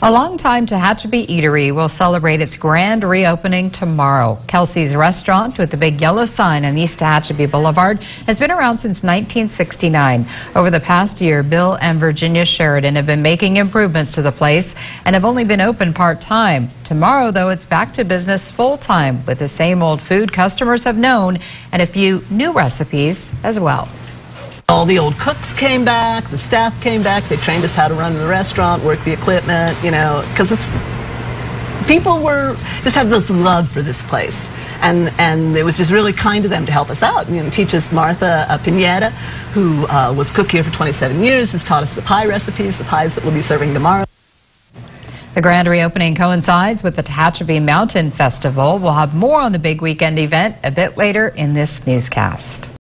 A longtime Tehachapi eatery will celebrate its grand reopening tomorrow. Kelcy's Restaurant, with the big yellow sign on East Tehachapi Boulevard, has been around since 1969. Over the past year, Bill and Virginia Sheridan have been making improvements to the place and have only been open part-time. Tomorrow, though, it's back to business full-time with the same old food customers have known and a few new recipes as well. All the old cooks came back, the staff came back, they trained us how to run the restaurant, work the equipment, you know, because people were, just had this love for this place. And, and it was just really kind of them to help us out. You know, teach us Martha uh, Pineda, who uh, was cook here for 27 years, has taught us the pie recipes, the pies that we'll be serving tomorrow. The grand reopening coincides with the Tehachapi Mountain Festival. We'll have more on the big weekend event a bit later in this newscast.